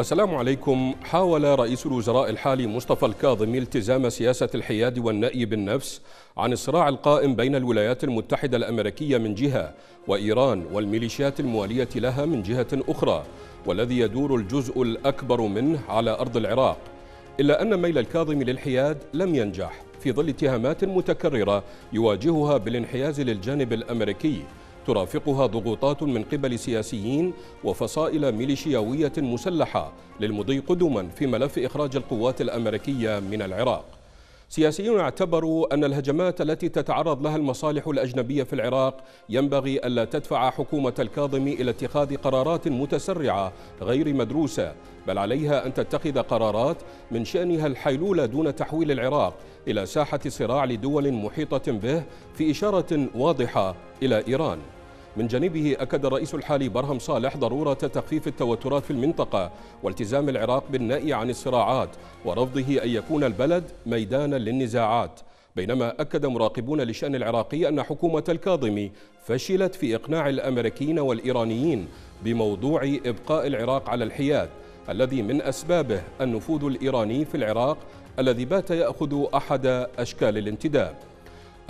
السلام عليكم. حاول رئيس الوزراء الحالي مصطفى الكاظمي التزام سياسة الحياد والنأي بالنفس عن الصراع القائم بين الولايات المتحدة الأمريكية من جهة وإيران والميليشيات الموالية لها من جهة أخرى والذي يدور الجزء الأكبر منه على أرض العراق. إلا أن ميل الكاظمي للحياد لم ينجح في ظل اتهامات متكررة يواجهها بالانحياز للجانب الأمريكي ترافقها ضغوطات من قبل سياسيين وفصائل ميليشياوية مسلحة للمضي قدما في ملف إخراج القوات الأمريكية من العراق. سياسيون اعتبروا أن الهجمات التي تتعرض لها المصالح الأجنبية في العراق ينبغي ألا تدفع حكومة الكاظمي إلى اتخاذ قرارات متسرعة غير مدروسة بل عليها أن تتخذ قرارات من شأنها الحيلولة دون تحويل العراق إلى ساحة صراع لدول محيطة به في إشارة واضحة إلى إيران. من جانبه أكد الرئيس الحالي برهم صالح ضرورة تخفيف التوترات في المنطقة والتزام العراق بالنأي عن الصراعات ورفضه أن يكون البلد ميدانا للنزاعات. بينما أكد مراقبون لشأن العراقي أن حكومة الكاظمي فشلت في إقناع الأمريكيين والإيرانيين بموضوع إبقاء العراق على الحياد الذي من أسبابه النفوذ الإيراني في العراق الذي بات يأخذ أحد أشكال الانتداب.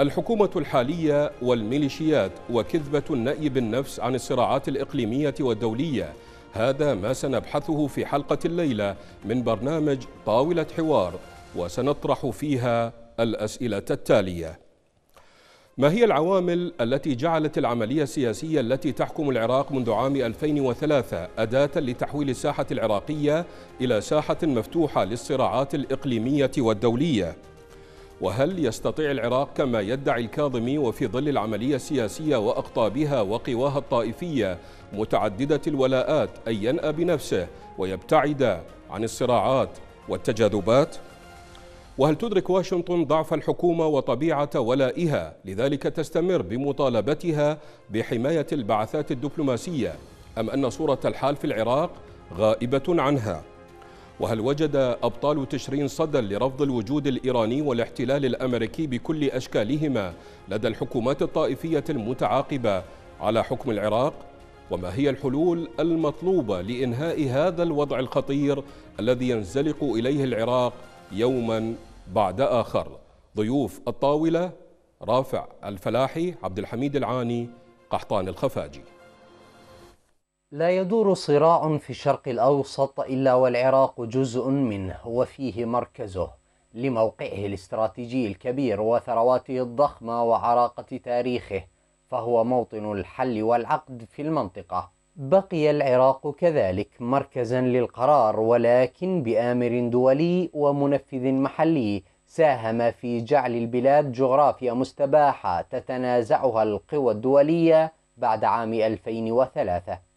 الحكومة الحالية والميليشيات وكذبة النأي بالنفس عن الصراعات الإقليمية والدولية هذا ما سنبحثه في حلقة الليلة من برنامج طاولة حوار وسنطرح فيها الأسئلة التالية ما هي العوامل التي جعلت العملية السياسية التي تحكم العراق منذ عام 2003 أداة لتحويل الساحة العراقية إلى ساحة مفتوحة للصراعات الإقليمية والدولية؟ وهل يستطيع العراق كما يدعي الكاظمي وفي ظل العملية السياسية وأقطابها وقواها الطائفية متعددة الولاءات أن ينأى بنفسه ويبتعد عن الصراعات والتجاذبات؟ وهل تدرك واشنطن ضعف الحكومة وطبيعة ولائها لذلك تستمر بمطالبتها بحماية البعثات الدبلوماسية أم أن صورة الحال في العراق غائبة عنها؟ وهل وجد أبطال تشرين صدى لرفض الوجود الإيراني والاحتلال الأمريكي بكل أشكالهما لدى الحكومات الطائفية المتعاقبة على حكم العراق؟ وما هي الحلول المطلوبة لإنهاء هذا الوضع الخطير الذي ينزلق إليه العراق يوما بعد آخر ضيوف الطاولة رافع الفلاحي عبد الحميد العاني قحطان الخفاجي لا يدور صراع في الشرق الأوسط إلا والعراق جزء منه وفيه مركزه لموقعه الاستراتيجي الكبير وثرواته الضخمة وعراقة تاريخه فهو موطن الحل والعقد في المنطقة. بقي العراق كذلك مركزا للقرار ولكن بآمر دولي ومنفذ محلي ساهم في جعل البلاد جغرافيا مستباحة تتنازعها القوى الدولية بعد عام 2003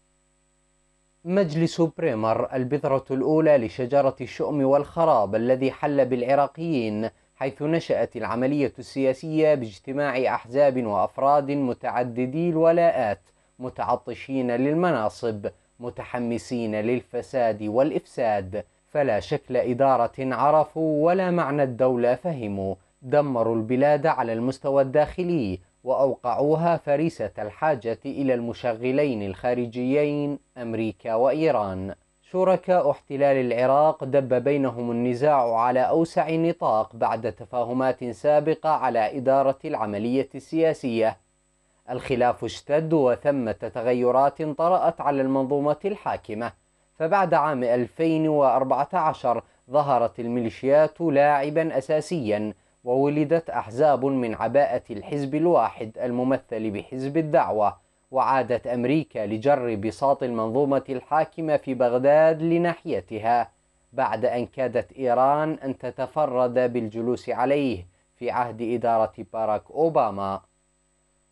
مجلس بريمر البذرة الأولى لشجرة الشؤم والخراب الذي حل بالعراقيين حيث نشأت العملية السياسية باجتماع أحزاب وأفراد متعددي الولاءات متعطشين للمناصب متحمسين للفساد والإفساد. فلا شكل إدارة عرفوا ولا معنى الدولة فهموا. دمروا البلاد على المستوى الداخلي وأوقعوها فريسة الحاجة إلى المشغلين الخارجيين أمريكا وإيران. شركاء احتلال العراق دب بينهم النزاع على أوسع نطاق بعد تفاهمات سابقة على إدارة العملية السياسية. الخلاف اشتد وثمة تغيرات طرأت على المنظومة الحاكمة. فبعد عام 2014 ظهرت الميليشيات لاعبا أساسيا وولدت أحزاب من عباءة الحزب الواحد الممثل بحزب الدعوة وعادت أمريكا لجر بساط المنظومة الحاكمة في بغداد لناحيتها بعد أن كادت إيران أن تتفرد بالجلوس عليه في عهد إدارة باراك أوباما.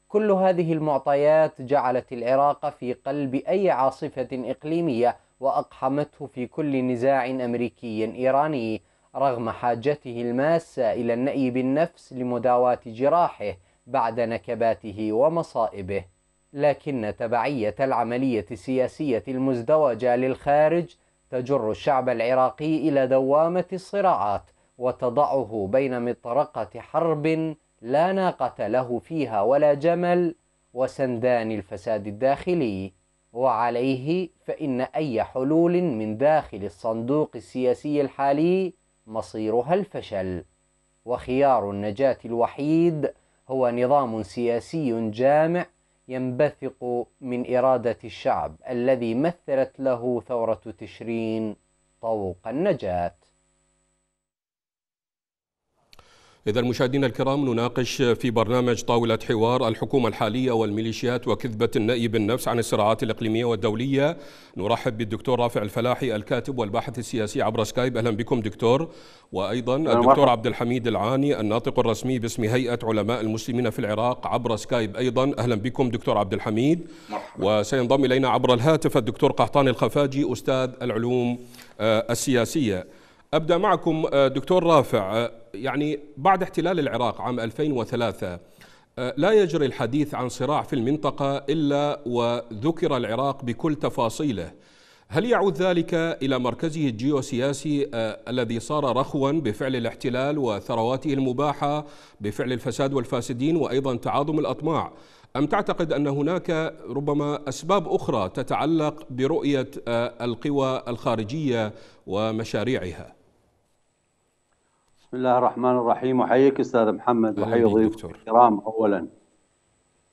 كل هذه المعطيات جعلت العراق في قلب أي عاصفة إقليمية وأقحمته في كل نزاع أمريكي إيراني. رغم حاجته الماسة إلى النأي بالنفس لمداواة جراحه بعد نكباته ومصائبه لكن تبعية العملية السياسية المزدوجة للخارج تجر الشعب العراقي إلى دوامة الصراعات وتضعه بين مطرقة حرب لا ناقة له فيها ولا جمل وسندان الفساد الداخلي وعليه فإن أي حلول من داخل الصندوق السياسي الحالي مصيرها الفشل وخيار النجاة الوحيد هو نظام سياسي جامع ينبثق من إرادة الشعب الذي مثلت له ثورة تشرين طوق النجاة. إذا المشاهدين الكرام نناقش في برنامج طاولة حوار الحكومة الحالية والميليشيات وكذبة النأي بالنفس عن الصراعات الإقليمية والدولية. نرحب بالدكتور رافع الفلاحي الكاتب والباحث السياسي عبر سكايب. أهلا بكم دكتور. وأيضا الدكتور عبد الحميد العاني الناطق الرسمي باسم هيئة علماء المسلمين في العراق عبر سكايب. أيضا أهلا بكم دكتور عبد الحميد. وسينضم إلينا عبر الهاتف الدكتور قحطاني الخفاجي أستاذ العلوم آه، السياسية. أبدأ معكم آه، دكتور رافع. آه، يعني بعد احتلال العراق عام 2003 آه، لا يجري الحديث عن صراع في المنطقة إلا وذكر العراق بكل تفاصيله. هل يعود ذلك إلى مركزه الجيوسياسي الذي صار رخوا بفعل الاحتلال وثرواته المباحة بفعل الفساد والفاسدين وأيضا تعاظم الأطماع؟ أم تعتقد أن هناك ربما أسباب أخرى تتعلق برؤية القوى الخارجية ومشاريعها؟ بسم الله الرحمن الرحيم. احييك أستاذ محمد. واحيي ضيوف الكرام. اولا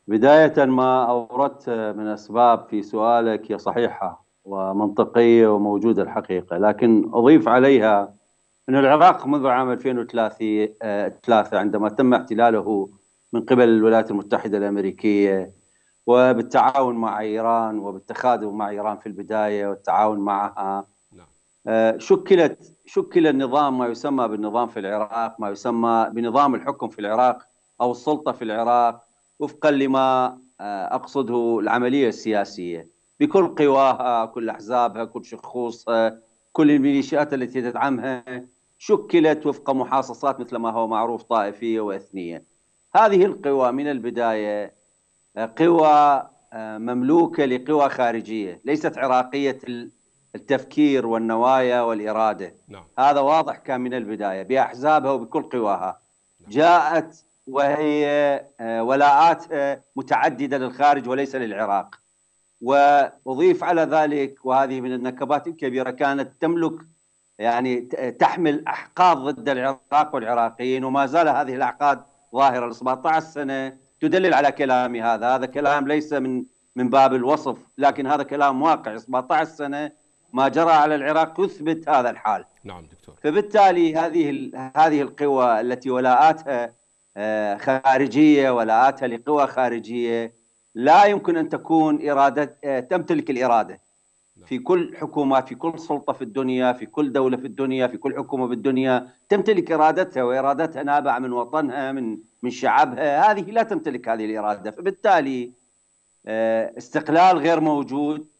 بداية ما أوردت من أسباب في سؤالك هي صحيحة ومنطقية وموجودة الحقيقة لكن أضيف عليها أن العراق منذ عام 2003 عندما تم احتلاله من قبل الولايات المتحدة الأمريكية وبالتعاون مع إيران وبالتخاذل مع إيران في البداية والتعاون معها آه، شكلت شكل النظام ما يسمى بالنظام في العراق ما يسمى بنظام الحكم في العراق أو السلطة في العراق وفقا لما آه، أقصده العملية السياسية. بكل قواها كل أحزابها كل شخوصها كل الميليشيات التي تدعمها شكلت وفق محاصصات مثل ما هو معروف طائفية وإثنية. هذه القوى من البداية آه، قوى مملوكة لقوى خارجية ليست عراقية التفكير والنوايا والإرادة نعم. هذا واضح كان من البداية بأحزابها وبكل قواها نعم. جاءت وهي آه، ولاءات متعددة للخارج وليس للعراق وأضيف على ذلك وهذه من النكبات الكبيرة كانت تملك يعني تحمل أحقاد ضد العراق والعراقيين وما زال هذه الأحقاد ظاهرة ل 17 سنة تدلل على كلامي هذا هذا كلام ليس من من باب الوصف لكن هذا كلام واقع 17 سنة ما جرى على العراق يثبت هذا الحال. نعم دكتور. فبالتالي هذه هذه القوى التي ولاءاتها آه، خارجية ولاءاتها لقوى خارجية لا يمكن أن تكون اراده آه، تمتلك الإرادة. نعم. في كل حكومات في كل سلطة في الدنيا في كل دولة في الدنيا في كل حكومة بالدنيا تمتلك إرادتها وإرادتها نابعة من وطنها من من شعبها. هذه لا تمتلك هذه الإرادة. فبالتالي آه، استقلال غير موجود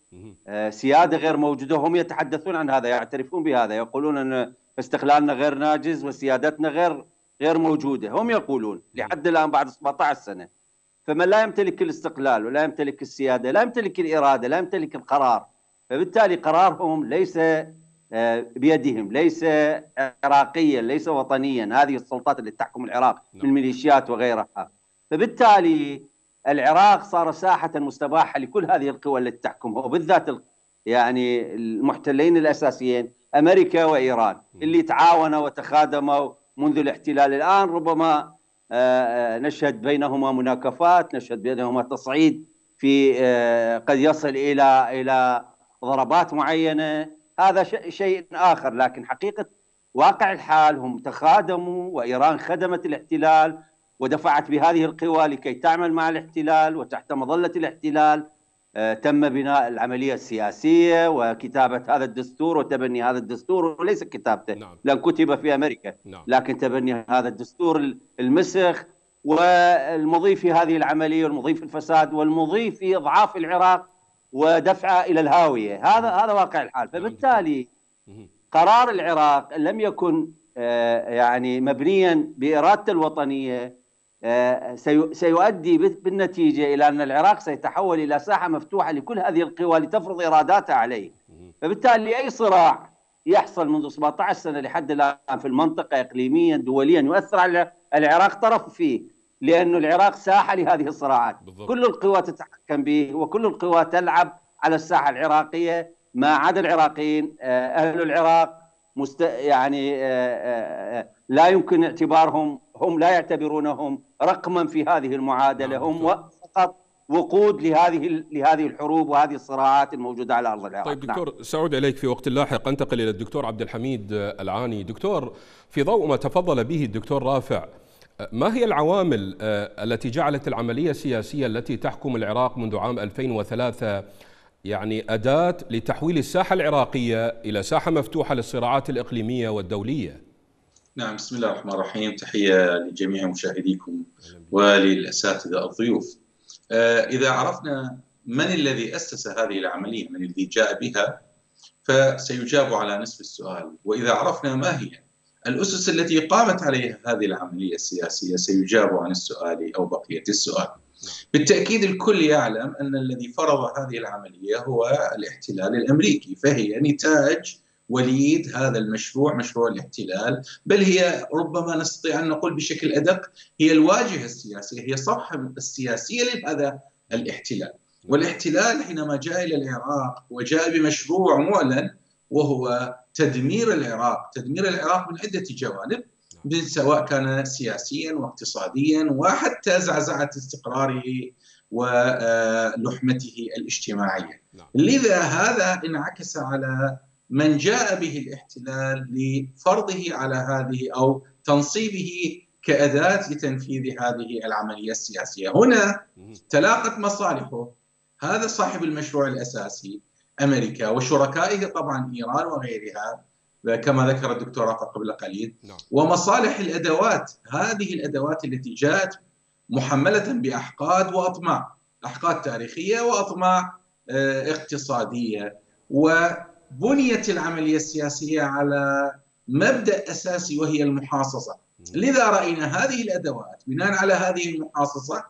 سيادة غير موجودة هم يتحدثون عن هذا يعترفون بهذا يقولون أن استقلالنا غير ناجز وسيادتنا غير غير موجودة. هم يقولون لحد الآن بعد 17 سنة. فمن لا يمتلك الاستقلال ولا يمتلك السيادة لا يمتلك الإرادة لا يمتلك القرار. فبالتالي قرارهم ليس آه، بيدهم ليس عراقيا ليس وطنيا. هذه السلطات اللي تحكم العراق من نعم. الميليشيات وغيرها. فبالتالي العراق صار ساحة مستباحة لكل هذه القوى التي تحكمها وبالذات يعني المحتلين الأساسيين أمريكا وإيران اللي تعاونوا وتخادموا منذ الاحتلال الآن. ربما آه، آه، نشهد بينهما مناكفات نشهد بينهما تصعيد في آه، قد يصل إلى إلى ضربات معينة. هذا شيء آخر لكن حقيقة واقع الحال هم تخادموا وإيران خدمت الاحتلال ودفعت بهذه القوى لكي تعمل مع الاحتلال وتحت مظلة الاحتلال آه، تم بناء العملية السياسية وكتابة هذا الدستور وتبني هذا الدستور وليس كتابته نعم. لأن كتب في أمريكا نعم. لكن تبني هذا الدستور المسخ والمضي في هذه العملية والمضي في الفساد والمضي في إضعاف العراق ودفعه إلى الهاوية هذا هذا واقع الحال نعم. فبالتالي قرار العراق لم يكن آه، يعني مبنيا بإرادته الوطنية آه، سيؤدي بالنتيجة إلى أن العراق سيتحول إلى ساحة مفتوحة لكل هذه القوى لتفرض إراداتها عليه. فبالتالي أي صراع يحصل منذ 17 سنة لحد الآن في المنطقة إقليميا دوليا يؤثر على العراق طرف فيه لأن العراق ساحة لهذه الصراعات. بالضبط. كل القوى تتحكم به وكل القوى تلعب على الساحة العراقية. ما عدا العراقيين أهل العراق مست يعني لا يمكن اعتبارهم هم لا يعتبرونهم رقما في هذه المعادلة هم فقط وقود لهذه لهذه الحروب وهذه الصراعات الموجودة على أرض العراق. طيب دكتور نعم. سعود إليك في وقت لاحق أنتقل إلى الدكتور عبد الحميد العاني، دكتور في ضوء ما تفضل به الدكتور رافع ما هي العوامل التي جعلت العملية السياسية التي تحكم العراق منذ عام 2003 يعني أداة لتحويل الساحة العراقية إلى ساحة مفتوحة للصراعات الإقليمية والدولية؟ نعم بسم الله الرحمن الرحيم. تحية لجميع مشاهديكم وللأساتذة الضيوف. إذا عرفنا من الذي أسس هذه العملية من الذي جاء بها فسيجاب على نصف السؤال. وإذا عرفنا ما هي الأسس التي قامت عليها هذه العملية السياسية سيجاب عن السؤال أو بقية السؤال. بالتأكيد الكل يعلم أن الذي فرض هذه العملية هو الاحتلال الأمريكي فهي نتاج وليد هذا المشروع مشروع الاحتلال. بل هي ربما نستطيع أن نقول بشكل أدق هي الواجهة السياسية هي الصفحة السياسية لهذا الاحتلال. والاحتلال حينما جاء إلى العراق وجاء بمشروع معلن وهو تدمير العراق. تدمير العراق من عدة جوانب سواء كان سياسيا واقتصاديا وحتى زعزعة استقراره ولحمته الاجتماعية. لذا هذا انعكس على من جاء به الاحتلال لفرضه على هذه أو تنصيبه كأداة لتنفيذ هذه العملية السياسية، هنا تلاقت مصالحه. هذا صاحب المشروع الأساسي أمريكا وشركائه طبعا إيران وغيرها كما ذكر الدكتور رافع قبل قليل. ومصالح الأدوات هذه الأدوات التي جاءت محملة بأحقاد وأطماع، أحقاد تاريخية وأطماع اقتصادية. و بنيت العملية السياسية على مبدأ أساسي وهي المحاصصة. لذا رأينا هذه الأدوات بناء على هذه المحاصصة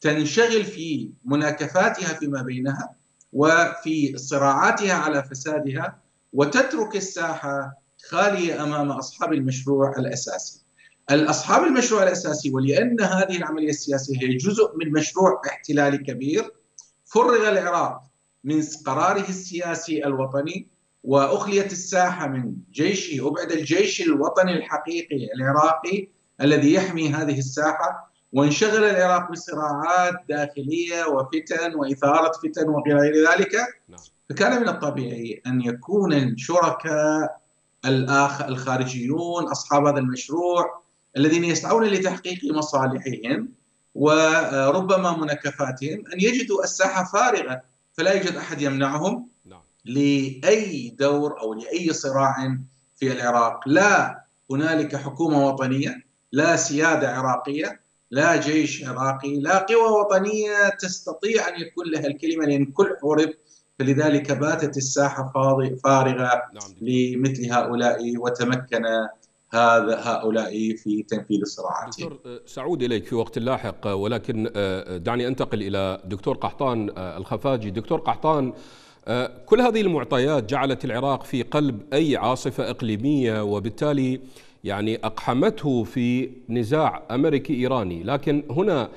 تنشغل في مناكفاتها فيما بينها وفي صراعاتها على فسادها وتترك الساحة خالية أمام أصحاب المشروع الأساسي. أصحاب المشروع الأساسي ولأن هذه العملية السياسية هي جزء من مشروع احتلالي كبير فرغ العراق من قراره السياسي الوطني وأخليت الساحة من جيشه ابعد الجيش الوطني الحقيقي العراقي الذي يحمي هذه الساحة وانشغل العراق بصراعات داخلية وفتن وإثارة فتن وغير ذلك. فكان من الطبيعي أن يكون الشركاء الآخ الخارجيون أصحاب هذا المشروع الذين يسعون لتحقيق مصالحهم وربما مناكفاتهم أن يجدوا الساحة فارغة فلا يوجد أحد يمنعهم. لأي دور أو لأي صراع في العراق، لا هنالك حكومة وطنية، لا سيادة عراقية، لا جيش عراقي، لا قوى وطنية تستطيع أن يكون لها الكلمة لأن كل حرب فلذلك باتت الساحة فارغة لمثل هؤلاء وتمكن هذا هؤلاء في تنفيذ الصراعات. دكتور سعود إليك في وقت لاحق ولكن دعني أنتقل إلى دكتور قحطان الخفاجي، دكتور قحطان كل هذه المعطيات جعلت العراق في قلب أي عاصفة إقليمية وبالتالي يعني أقحمته في نزاع أمريكي إيراني، لكن هنا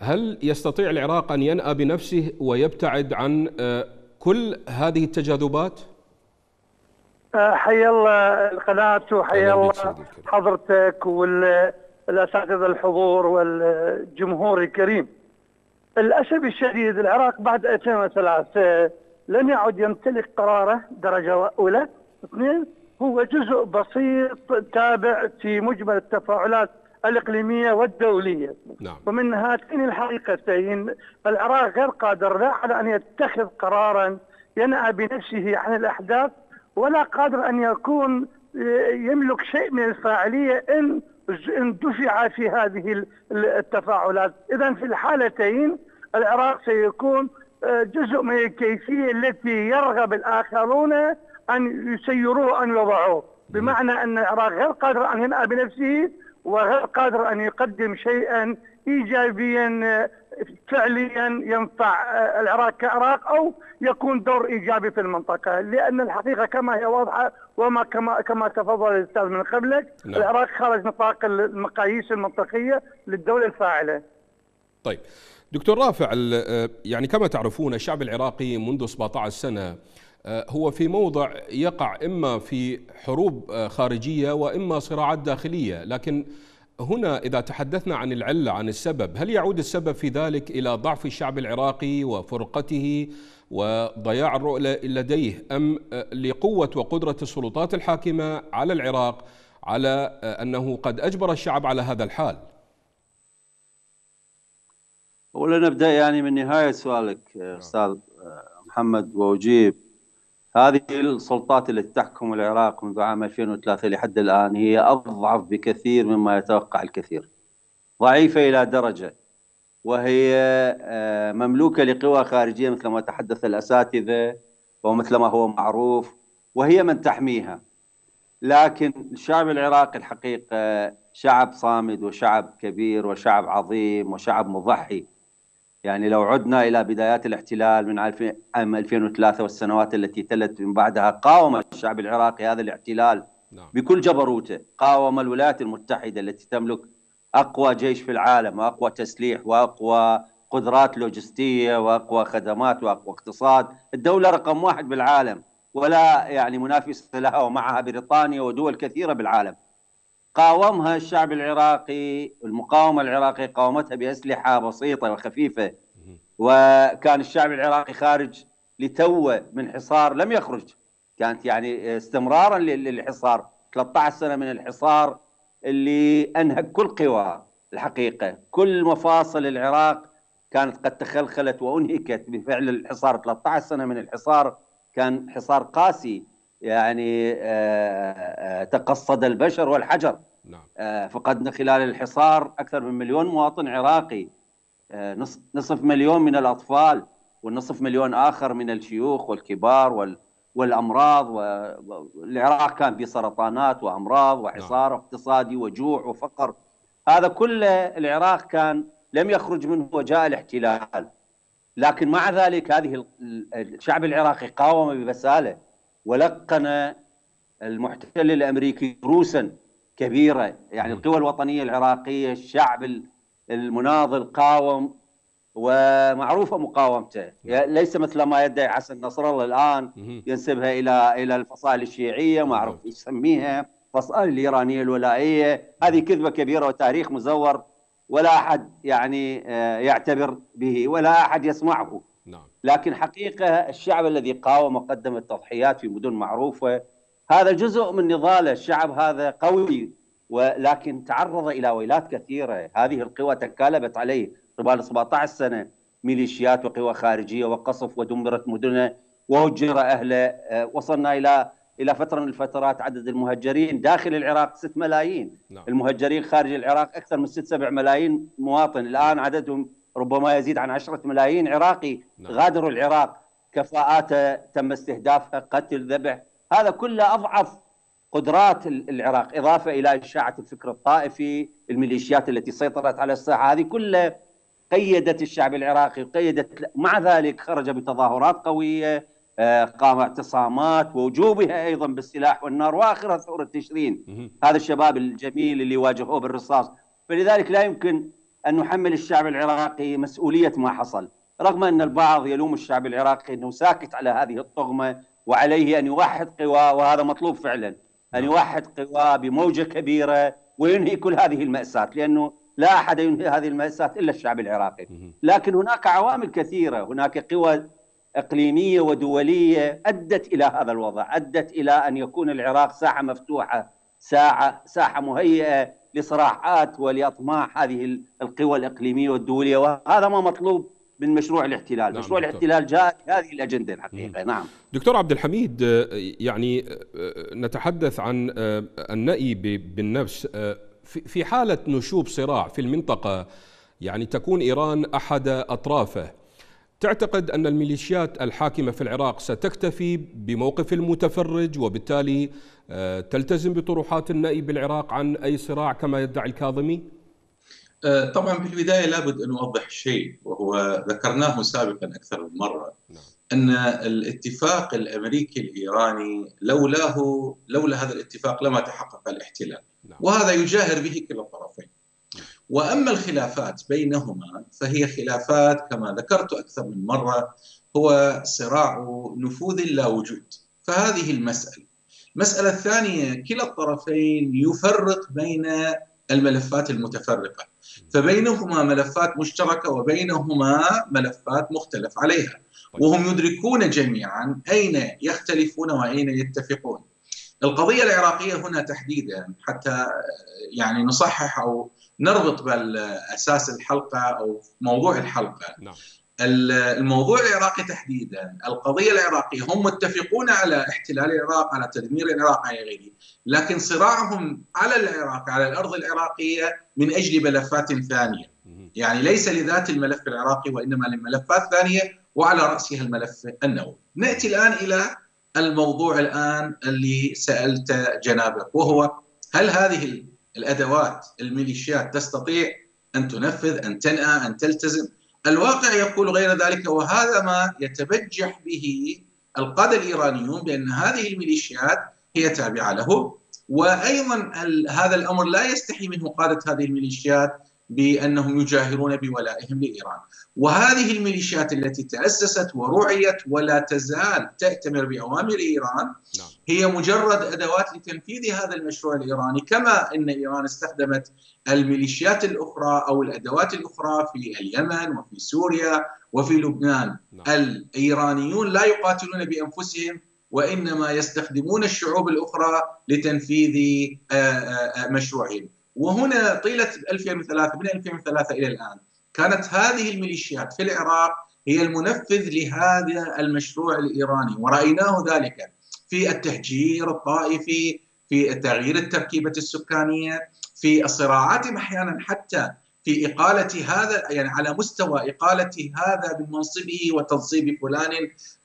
هل يستطيع العراق أن ينأى بنفسه ويبتعد عن كل هذه التجاذبات؟ حيا الله القناة وحيا الله حضرتك والأساتذة الحضور والجمهور الكريم. للأسف الشديد العراق بعد 2003 لم يعد يمتلك قراره درجة أولى. اثنين هو جزء بسيط تابع في مجمل التفاعلات الإقليمية والدولية. نعم. ومن هاتين الحقيقتين العراق غير قادر لا على أن يتخذ قرارا ينأى بنفسه عن الأحداث ولا قادر أن يكون يملك شيء من الفاعلية إن إن دفع في هذه التفاعلات، اذا في الحالتين العراق سيكون جزء من الكيفية التي يرغب الآخرون أن يسيروه ان يضعوه، بمعنى أن العراق غير قادر أن ينأى بنفسه وغير قادر أن يقدم شيئا ايجابيا فعليا ينفع العراق كعراق أو يكون دور إيجابي في المنطقة لأن الحقيقة كما هي واضحة وما كما كما تفضل الأستاذ من قبلك نعم. العراق خارج نطاق المقاييس المنطقية للدولة الفاعلة. طيب دكتور رافع يعني كما تعرفون الشعب العراقي منذ 17 سنة هو في موضع يقع إما في حروب خارجية وإما صراعات داخلية. لكن هنا إذا تحدثنا عن العلة عن السبب هل يعود السبب في ذلك إلى ضعف الشعب العراقي وفرقته وضياع الرؤية لديه أم لقوة وقدرة السلطات الحاكمة على العراق على أنه قد أجبر الشعب على هذا الحال؟ أولا نبدأ يعني من نهاية سؤالك أستاذ محمد وأجيب هذه السلطات التي تحكم العراق منذ عام 2003 لحد الآن هي أضعف بكثير مما يتوقع الكثير. ضعيفة إلى درجة وهي آه، مملوكة لقوى خارجية مثل ما تحدث الأساتذة ومثل ما هو معروف وهي من تحميها. لكن الشعب العراقي الحقيقة شعب صامد وشعب كبير وشعب عظيم وشعب مضحي. يعني لو عدنا إلى بدايات الاحتلال من عام 2003 والسنوات التي تلت من بعدها قاوم الشعب العراقي هذا الاحتلال نعم. بكل جبروته. قاوم الولايات المتحدة التي تملك أقوى جيش في العالم وأقوى تسليح وأقوى قدرات لوجستية وأقوى خدمات وأقوى اقتصاد. الدولة رقم واحد بالعالم ولا يعني منافس لها ومعها بريطانيا ودول كثيرة بالعالم. قاومها الشعب العراقي المقاومة العراقية قاومتها بأسلحة بسيطة وخفيفة. وكان الشعب العراقي خارج لتو من حصار لم يخرج. كانت يعني استمرارا للحصار. 13 سنة من الحصار اللي أنهك كل قوى الحقيقة. كل مفاصل العراق كانت قد تخلخلت وأنهكت بفعل الحصار. 13 سنة من الحصار كان حصار قاسي يعني آه، آه، تقصد البشر والحجر. نعم. آه، فقدنا خلال الحصار أكثر من مليون مواطن عراقي نصف مليون من الأطفال والنصف مليون آخر من الشيوخ والكبار والأمراض والعراق كان في سرطانات وأمراض وحصار نعم. اقتصادي وجوع وفقر هذا كله العراق كان لم يخرج منه وجاء الاحتلال لكن مع ذلك هذه الشعب العراقي قاوم ببساله ولقن المحتل الأمريكي دروسا كبيرة يعني القوى الوطنية العراقية الشعب المناضل قاوم ومعروفة مقاومته. ليس مثل ما يدعي حسن نصر الله الآن ينسبها إلى إلى الفصائل الشيعية معروف يسميها فصائل الإيرانية الولائية. هذه كذبة كبيرة وتاريخ مزور ولا أحد يعني آه، يعتبر به ولا أحد يسمعه. نعم. لكن حقيقة الشعب الذي قاوم وقدم التضحيات في مدن معروفة هذا جزء من نضاله الشعب هذا قوي ولكن تعرض إلى ويلات كثيرة. هذه القوى تكالبت عليه طوال 17 سنة ميليشيات وقوى خارجية وقصف ودمرت مدنه وهجر أهله. آه، وصلنا إلى إلى فترة من الفترات عدد المهجرين داخل العراق 6 ملايين. نعم. المهجرين خارج العراق أكثر من 6 7 ملايين مواطن. الآن عددهم ربما يزيد عن 10 ملايين عراقي نعم. غادروا العراق. كفاءات تم استهدافها قتل ذبح هذا كله أضعف قدرات العراق إضافة إلى إشاعة الفكر الطائفي الميليشيات التي سيطرت على الساحة هذه كلها قيدت الشعب العراقي قيدت مع ذلك خرج بتظاهرات قوية آه، قام اعتصامات ووجوبها أيضا بالسلاح والنار واخرها ثورة تشرين. هذا الشباب الجميل اللي واجهوه بالرصاص. فلذلك لا يمكن أن نحمل الشعب العراقي مسؤولية ما حصل رغم أن البعض يلوم الشعب العراقي إنه ساكت على هذه الطغمة وعليه أن يوحد قواه وهذا مطلوب فعلا أن نعم. يوحد قواه بموجة كبيرة وينهي كل هذه المأساة لأنه لا أحد ينهي هذه المأساة إلا الشعب العراقي لكن هناك عوامل كثيرة هناك قوى إقليمية ودولية أدت إلى هذا الوضع، أدت إلى أن يكون العراق ساحة مفتوحة، ساحة ساحة مهيئة لصراعات ولأطماع هذه القوى الإقليمية والدولية وهذا ما مطلوب من مشروع الاحتلال، نعم مشروع دكتور. الاحتلال جاء هذه الأجندة الحقيقة، مم. نعم. دكتور عبد الحميد يعني نتحدث عن النأي بالنفس في حالة نشوب صراع في المنطقة يعني تكون إيران أحد أطرافه تعتقد أن الميليشيات الحاكمة في العراق ستكتفي بموقف المتفرج وبالتالي آه، تلتزم بطروحات النأي بالعراق عن أي صراع كما يدعي الكاظمي؟ طبعا في البداية لابد أن أوضح شيء وهو ذكرناه سابقا أكثر من مرة نعم. أن الاتفاق الأمريكي الإيراني لولاه لولا هذا الاتفاق لما تحقق الاحتلال نعم. وهذا يجاهر به كلا الطرفين وأما الخلافات بينهما فهي خلافات كما ذكرت أكثر من مرة هو صراع نفوذ لا وجود فهذه المسألة المسألة الثانية كلا الطرفين يفرق بين الملفات المتفرقة. فبينهما ملفات مشتركة وبينهما ملفات مختلف عليها. وهم يدركون جميعا أين يختلفون وأين يتفقون. القضية العراقية هنا تحديدا حتى يعني نصحح أو نربط بالأساس الحلقة أو موضوع الحلقة. نعم. الموضوع العراقي تحديدا القضية العراقية هم متفقون على احتلال العراق على تدمير العراق على غيره لكن صراعهم على العراق على الأرض العراقية من أجل ملفات ثانية. يعني ليس لذات الملف العراقي وإنما لملفات ثانية وعلى رأسها الملف النووي. نأتي الآن إلى الموضوع الآن اللي سالت جنابك وهو هل هذه الأدوات الميليشيات تستطيع أن تنفذ أن تنأى أن تلتزم؟ الواقع يقول غير ذلك وهذا ما يتبجح به القادة الإيرانيون بأن هذه الميليشيات هي تابعة له وأيضا هذا الأمر لا يستحي منه قادة هذه الميليشيات بأنهم يجاهرون بولائهم لإيران، وهذه الميليشيات التي تأسست ورعيت ولا تزال تأتمر بأوامر إيران نعم. هي مجرد أدوات لتنفيذ هذا المشروع الإيراني، كما إن إيران استخدمت الميليشيات الأخرى أو الأدوات الأخرى في اليمن وفي سوريا وفي لبنان. نعم. الإيرانيون لا يقاتلون بأنفسهم وإنما يستخدمون الشعوب الأخرى لتنفيذ مشروعهم. وهنا طيلة 2003 من 2003 إلى الآن كانت هذه الميليشيات في العراق هي المنفذ لهذا المشروع الإيراني ورأيناه ذلك في التهجير الطائفي في تغيير التركيبة السكانية في الصراعات أحيانا حتى في إقالة هذا يعني على مستوى إقالة هذا من منصبه وتنصيب فلان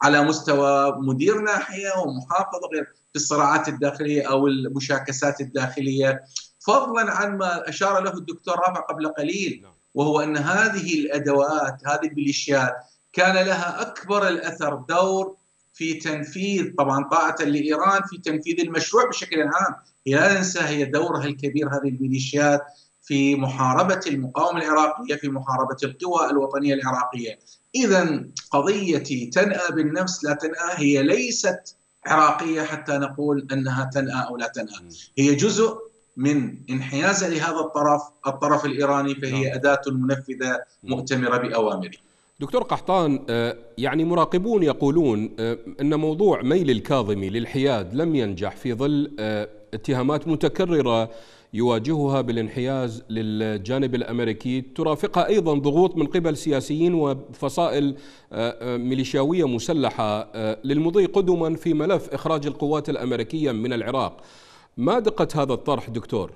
على مستوى مدير ناحية ومحافظ غير في الصراعات الداخلية أو المشاكسات الداخلية فضلا عن ما أشار له الدكتور رافع قبل قليل نعم. وهو أن هذه الأدوات هذه الميليشيات كان لها أكبر الأثر دور في تنفيذ طبعا طاعة لإيران في تنفيذ المشروع بشكل عام. هي لا ننسى هي دورها الكبير هذه الميليشيات في محاربة المقاومة العراقية في محاربة القوى الوطنية العراقية. اذا قضيه تنأى بالنفس لا تنأى هي ليست عراقية حتى نقول أنها تنأى أو لا تنأى. هي جزء من انحيازها لهذا الطرف الطرف الإيراني فهي نعم. أداة منفذة مؤتمرة بأوامره. دكتور قحطان آه، يعني مراقبون يقولون آه، أن موضوع ميل الكاظمي للحياد لم ينجح في ظل آه، اتهامات متكررة يواجهها بالانحياز للجانب الأمريكي ترافقها أيضا ضغوط من قبل سياسيين وفصائل ميليشياوية مسلحة للمضي قدما في ملف إخراج القوات الأمريكية من العراق. ما دقة هذا الطرح دكتور؟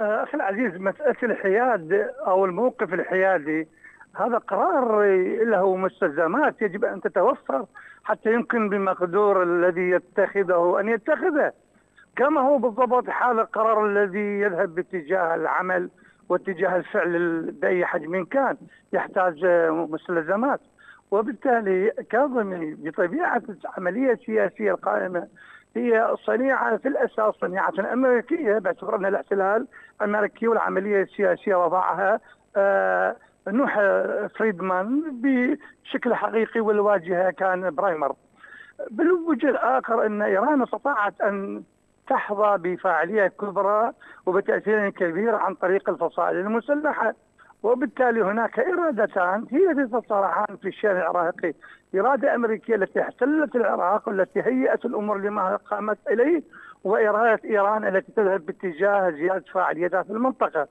آه، أخي العزيز مسألة الحياد أو الموقف الحيادي هذا قرار له مستلزمات يجب أن تتوفر حتى يمكن بمقدور الذي يتخذه أن يتخذه كما هو بالضبط حال القرار الذي يذهب باتجاه العمل واتجاه الفعل بأي حجم كان يحتاج مستلزمات وبالتالي كاظمي بطبيعة العملية السياسية القائمة هي صنيعة في الأساس صنيعة أمريكية باعتبار ان الاحتلال امريكي والعملية السياسية وضعها آه نوح فريدمان بشكل حقيقي والواجهة كان برايمر. بالوجه الآخر أن إيران استطاعت أن تحظى بفاعلية كبرى وبتأثير كبير عن طريق الفصائل المسلحة. وبالتالي هناك إرادتان هي التي تتصارعان في الشأن العراقي. إرادة أمريكية التي احتلت العراق والتي هيأت الأمور لما قامت إليه وإرادة إيران التي تذهب باتجاه زيادة فاعليتها في المنطقة.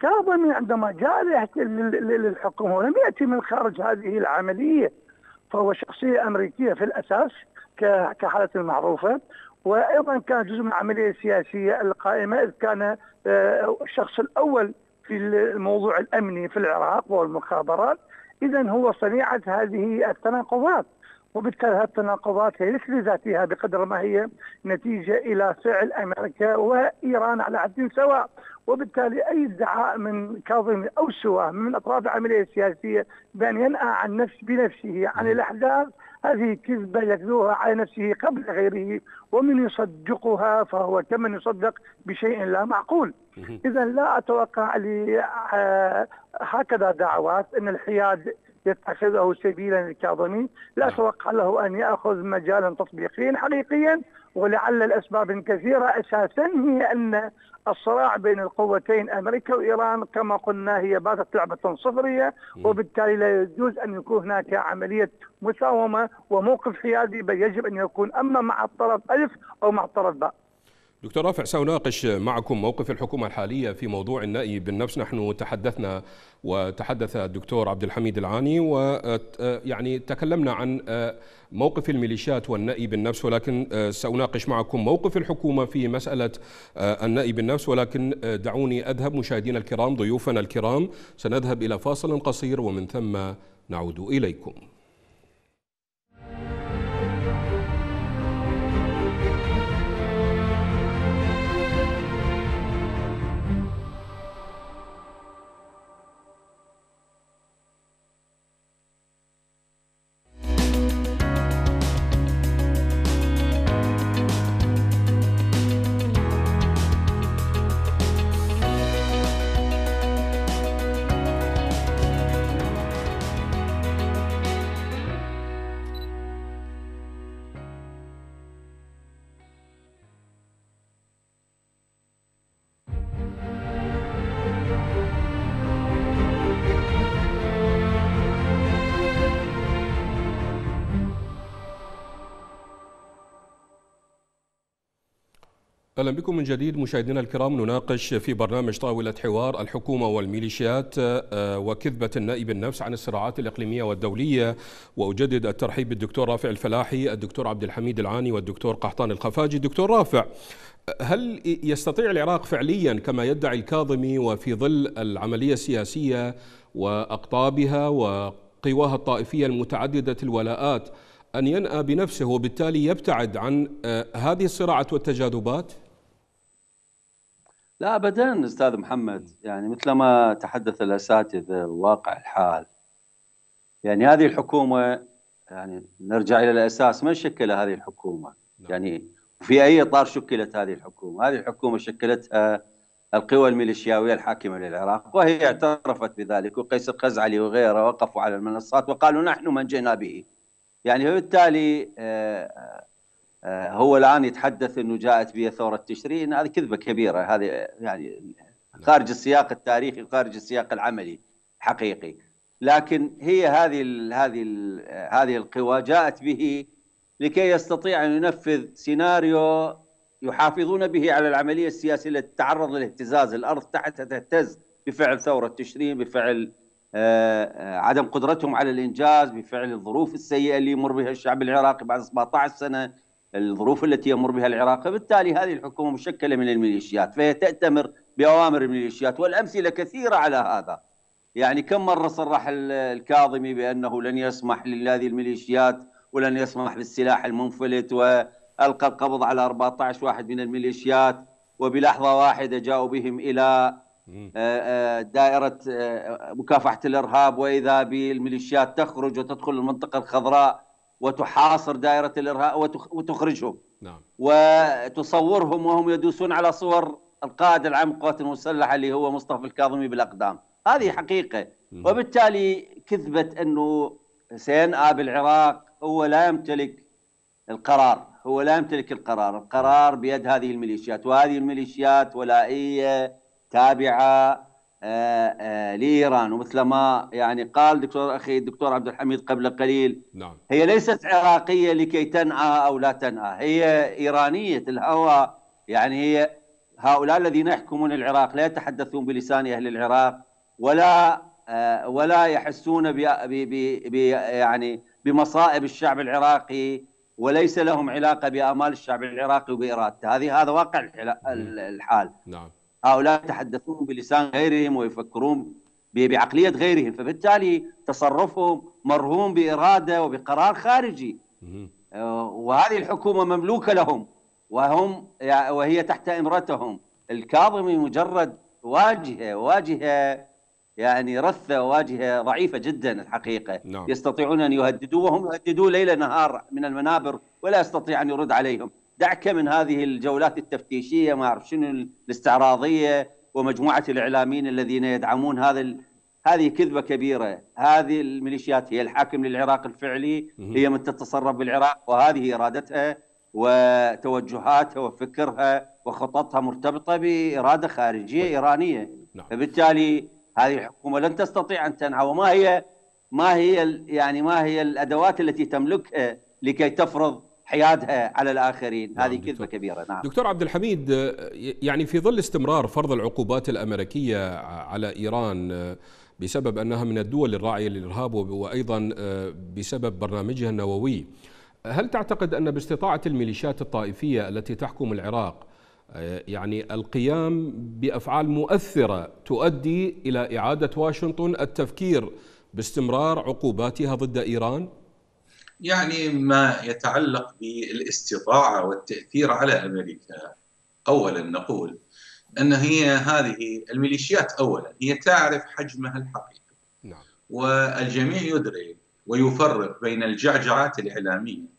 كاظمي عندما جاء للحكم هو لم يأتي من خارج هذه العملية فهو شخصية أمريكية في الأساس كحالة المعروفة. وأيضا كان جزء من العملية السياسية القائمة إذ كان آه، الشخص الأول في الموضوع الأمني في العراق والمخابرات. اذا هو صنيعة هذه التناقضات وبالتالي هذه التناقضات هي ليست لذاتها بقدر ما هي نتيجة إلى فعل أمريكا وإيران على حد سواء. وبالتالي أي ادعاء من كاظمي أو سواه من اطراف العملية السياسية بأن ينأى عن نفس بنفسه عن الأحداث هذه كذبة يكذبها على نفسه قبل غيره ومن يصدقها فهو كمن يصدق بشيء لا معقول. اذا لا أتوقع لي آه، هكذا دعوات إن الحياد يتخذه سبيلا الكاظمي لا نعم. أتوقع له أن يأخذ مجالا تطبيقيا حقيقيا ولعل الأسباب كثيرة أساسا هي أن الصراع بين القوتين أمريكا وإيران كما قلنا هي باتت لعبة صفرية وبالتالي لا يجوز أن يكون هناك عملية مساومة وموقف حيادي بل يجب أن يكون اما مع الطرف ألف أو مع الطرف باء. دكتور رافع سأناقش معكم موقف الحكومة الحالية في موضوع النأي بالنفس. نحن تحدثنا وتحدث الدكتور عبد الحميد العاني ويعني تكلمنا عن موقف الميليشيات والنأي بالنفس ولكن سأناقش معكم موقف الحكومة في مسألة النأي بالنفس. ولكن دعوني أذهب مشاهدينا الكرام ضيوفنا الكرام. سنذهب إلى فاصل قصير ومن ثم نعود إليكم. أهلا بكم من جديد مشاهدينا الكرام. نناقش في برنامج طاولة حوار الحكومة والميليشيات آه، وكذبة النائب النفس عن الصراعات الإقليمية والدولية. وأجدد الترحيب بالدكتور رافع الفلاحي، الدكتور عبد الحميد العاني والدكتور قحطان الخفاجي، دكتور رافع هل يستطيع العراق فعليا كما يدعي الكاظمي وفي ظل العملية السياسية وأقطابها وقواها الطائفية المتعددة الولاءات أن ينأى بنفسه وبالتالي يبتعد عن آه، هذه الصراعات والتجاذبات؟ لا ابدا أستاذ محمد. يعني مثل ما تحدث الأساتذة واقع الحال. يعني هذه الحكومة يعني نرجع إلى الأساس من شكل هذه الحكومة؟ نعم. يعني في أي إطار شكلت هذه الحكومة؟ هذه الحكومة شكلتها القوى الميليشياوية الحاكمة للعراق وهي اعترفت بذلك وقيس القزعلي وغيره وقفوا على المنصات وقالوا نحن من جئنا به. يعني وبالتالي آه، آه، هو الآن يتحدث إنه جاءت به ثورة تشرين هذه كذبة كبيرة هذه يعني خارج السياق التاريخي وخارج السياق العملي حقيقي. لكن هي هذه ال هذه ال هذه القوى جاءت به لكي يستطيع أن ينفذ سيناريو يحافظون به على العملية السياسية التي تتعرض للاهتزاز، الأرض تحتها تهتز بفعل ثورة تشرين، بفعل آه، آه، عدم قدرتهم على الإنجاز، بفعل الظروف السيئة اللي يمر بها الشعب العراقي بعد 17 سنة. الظروف التي يمر بها العراق بالتالي هذه الحكومة مشكلة من الميليشيات فهي تأتمر بأوامر الميليشيات والأمثلة كثيرة على هذا. يعني كم مرة صرح الكاظمي بأنه لن يسمح لهذه الميليشيات ولن يسمح بالسلاح المنفلت وألقى القبض على 14 واحد من الميليشيات وبلحظة واحدة جاءوا بهم إلى دائرة مكافحة الإرهاب وإذا بالميليشيات تخرج وتدخل المنطقة الخضراء وتحاصر دائرة الإرهاب وتخرجهم. نعم. وتصورهم وهم يدوسون على صور القائد العام القوات المسلحة اللي هو مصطفى الكاظمي بالأقدام. هذه حقيقة. نعم. وبالتالي كذبة أنه سينأى بالعراق هو لا يمتلك القرار. هو لا يمتلك القرار. القرار بيد هذه الميليشيات. وهذه الميليشيات ولائية تابعة لإيران ومثل ما يعني قال دكتور أخي الدكتور عبد الحميد قبل قليل نعم. هي ليست عراقية لكي تنأى أو لا تنأى هي إيرانية الهوى يعني هي هؤلاء الذين يحكمون العراق لا يتحدثون بلسان أهل العراق ولا آه، ولا يحسون ب ب يعني بمصائب الشعب العراقي وليس لهم علاقة بآمال الشعب العراقي وبارادته هذه هذا واقع الحال. نعم. هؤلاء يتحدثون بلسان غيرهم ويفكرون بعقلية غيرهم فبالتالي تصرفهم مرهون بإرادة وبقرار خارجي. آه، وهذه الحكومة مملوكة لهم وهم وهي تحت إمرتهم. الكاظمي مجرد واجهة واجهة يعني رثة واجهة ضعيفة جدا الحقيقة. نعم. يستطيعون أن يهددوه وهم يهددوه ليل نهار من المنابر ولا يستطيع أن يرد عليهم. دعك من هذه الجولات التفتيشية ما أعرف شنو الاستعراضية ومجموعة الإعلاميين الذين يدعمون هذا ال... هذه كذبة كبيرة، هذه الميليشيات هي الحاكم للعراق الفعلي، هي من تتصرف بالعراق وهذه إرادتها وتوجهاتها وفكرها وخططها مرتبطة بإرادة خارجية طيب. إيرانية، نعم. فبالتالي هذه الحكومة لن تستطيع أن تنعى وما هي ما هي يعني ما هي الأدوات التي تملكها لكي تفرض حيادها على الآخرين. نعم هذه كذبه كبيرة. نعم. دكتور عبد الحميد يعني في ظل استمرار فرض العقوبات الأمريكية على إيران بسبب أنها من الدول الراعية للإرهاب وأيضا بسبب برنامجها النووي هل تعتقد أن باستطاعة الميليشيات الطائفية التي تحكم العراق يعني القيام بأفعال مؤثرة تؤدي إلى إعادة واشنطن التفكير باستمرار عقوباتها ضد إيران؟ يعني ما يتعلق بالاستطاعه والتأثير على أمريكا اولا نقول أن هي هذه الميليشيات اولا هي تعرف حجمها الحقيقي نعم. والجميع يدرك ويفرق بين الجعجعات الإعلامية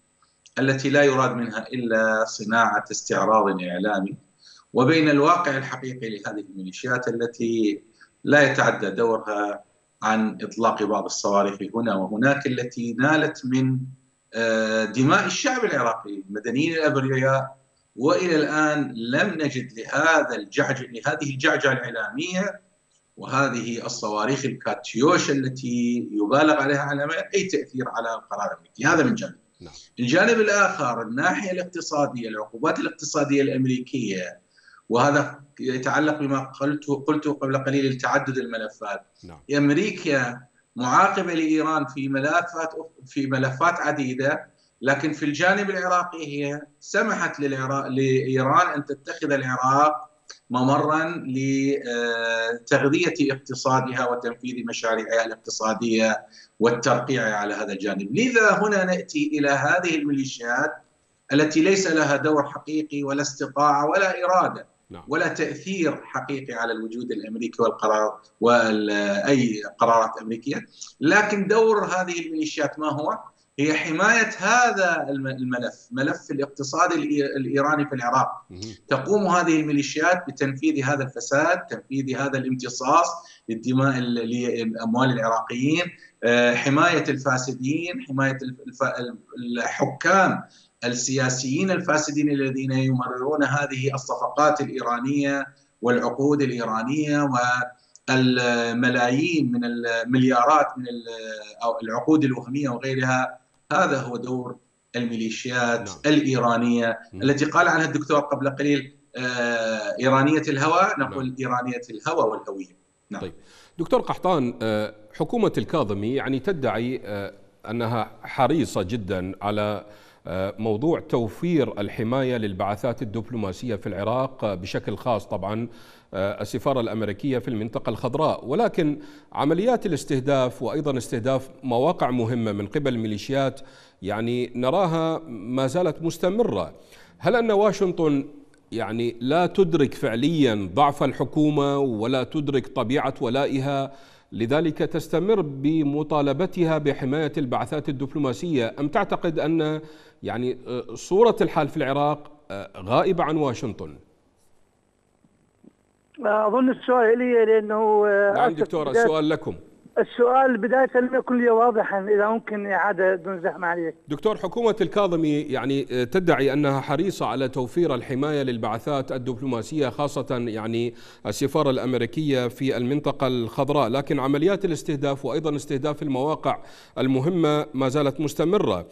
التي لا يراد منها إلا صناعة استعراض إعلامي وبين الواقع الحقيقي لهذه الميليشيات التي لا يتعدى دورها عن إطلاق بعض الصواريخ هنا وهناك التي نالت من آه، دماء الشعب العراقي المدنيين الأبرياء وإلى الآن لم نجد لهذا الجعج لهذه الجعجعة الإعلامية وهذه الصواريخ الكاتيوش التي يبالغ عليها أي تأثير على القرار الأمريكي هذا من جانب نعم. الجانب الآخر الناحية الاقتصادية العقوبات الاقتصادية الأمريكية وهذا يتعلق بما قلت قلته قبل قليل التعدد الملفات. نعم. أمريكا معاقبة لإيران في ملفات في ملفات عديدة لكن في الجانب العراقي هي سمحت للعراق لإيران أن تتخذ العراق ممرا لتغذيه اقتصادها وتنفيذ مشاريعها الاقتصادية والترقيع على هذا الجانب، لذا هنا نأتي إلى هذه الميليشيات التي ليس لها دور حقيقي ولا استطاعة ولا إرادة. نعم. ولا تأثير حقيقي على الوجود الأمريكي والقرار واي قرارات أمريكية، لكن دور هذه الميليشيات ما هو؟ هي حماية هذا الملف، ملف الاقتصاد الإيراني في العراق. تقوم هذه الميليشيات بتنفيذ هذا الفساد، تنفيذ هذا الامتصاص للدماء لاموال العراقيين، آه، حماية الفاسدين، حماية الحكام السياسيين الفاسدين الذين يمررون هذه الصفقات الإيرانية والعقود الإيرانية والملايين من المليارات من العقود الوهمية وغيرها هذا هو دور الميليشيات نعم. الإيرانية نعم. التي قال عنها الدكتور قبل قليل آه، إيرانية الهوى نقول نعم. إيرانية الهوى والهوية نعم. طيب دكتور قحطان آه، حكومة الكاظمي يعني تدعي آه، أنها حريصة جدا على موضوع توفير الحماية للبعثات الدبلوماسية في العراق بشكل خاص طبعا السفارة الأمريكية في المنطقة الخضراء. ولكن عمليات الاستهداف وأيضا استهداف مواقع مهمة من قبل الميليشيات يعني نراها ما زالت مستمرة. هل أن واشنطن يعني لا تدرك فعليا ضعف الحكومة ولا تدرك طبيعة ولائها لذلك تستمر بمطالبتها بحماية البعثات الدبلوماسية. أم تعتقد أن يعني آه، صورة الحال في العراق آه، غائبة عن واشنطن؟ أظن السؤال لي لأنه آه، نعم دكتور السؤال لكم. السؤال بداية لم يكن لي واضحا إذا ممكن إعادة دون زحمة عليك. دكتور حكومة الكاظمي يعني تدعي أنها حريصة على توفير الحماية للبعثات الدبلوماسية خاصة يعني السفارة الأمريكية في المنطقة الخضراء. لكن عمليات الاستهداف وأيضا استهداف المواقع المهمة ما زالت مستمرة.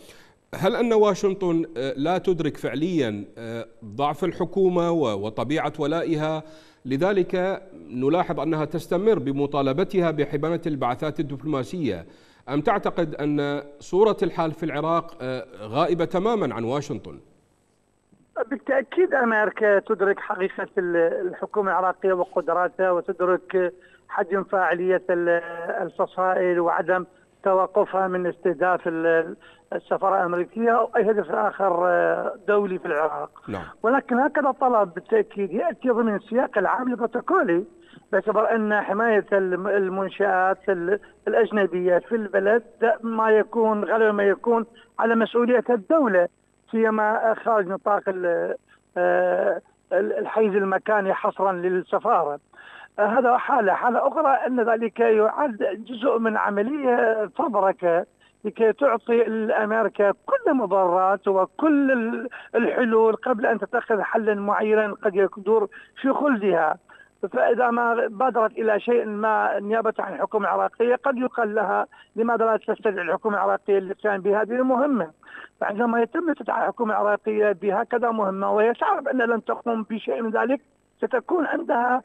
هل أن واشنطن آه، لا تدرك فعليا آه، ضعف الحكومة وطبيعة ولائها؟ لذلك نلاحظ أنها تستمر بمطالبتها بحمايه البعثات الدبلوماسية أم تعتقد أن صورة الحال في العراق آه، غائبة تماما عن واشنطن؟ بالتأكيد أمريكا تدرك حقيقة الحكومة العراقية وقدراتها وتدرك حجم فاعلية الفصائل وعدم توقفها من استهداف السفارة الأمريكية أو أي هدف آخر آه، دولي في العراق. نعم. ولكن هكذا طلب بالتأكيد يأتي ضمن السياق العام البروتوكولي باعتبار أن حماية المنشآت الأجنبية في البلد ما يكون غالبا ما يكون على مسؤولية الدولة سيما خارج نطاق آه، الحيز المكاني حصرا للسفارة. هذا حالة، حالة أخرى أن ذلك يعد جزء من عملية فبركه لكي تعطي أمريكا كل المبررات وكل الحلول قبل أن تتخذ حلا معينا قد يدور في خلدها. فإذا ما بادرت إلى شيء ما نيابة عن الحكومة العراقية قد يقال لها لماذا لا تستدعي الحكومة العراقية للقيام بهذه المهمة؟ فعندما يتم استدعاء الحكومة العراقية بهكذا مهمة وهي تعرف ان لن تقوم بشيء من ذلك ستكون عندها